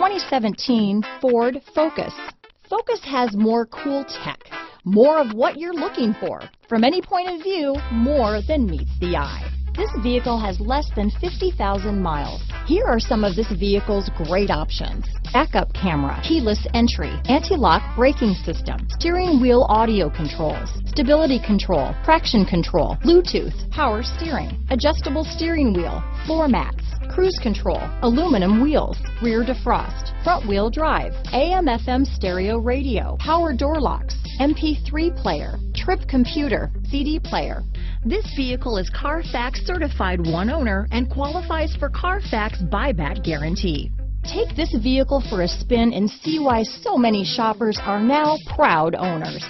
2017 Ford Focus. Focus has more cool tech, more of what you're looking for. From any point of view, more than meets the eye. This vehicle has less than 50,000 miles. Here are some of this vehicle's great options. Backup camera, keyless entry, anti-lock braking system, steering wheel audio controls, stability control, traction control, Bluetooth, power steering, adjustable steering wheel, floor mats, cruise control, aluminum wheels, rear defrost, front wheel drive, AM FM stereo radio, power door locks, MP3 player, trip computer, CD player. This vehicle is Carfax certified one owner and qualifies for Carfax buyback guarantee. Take this vehicle for a spin and see why so many shoppers are now proud owners.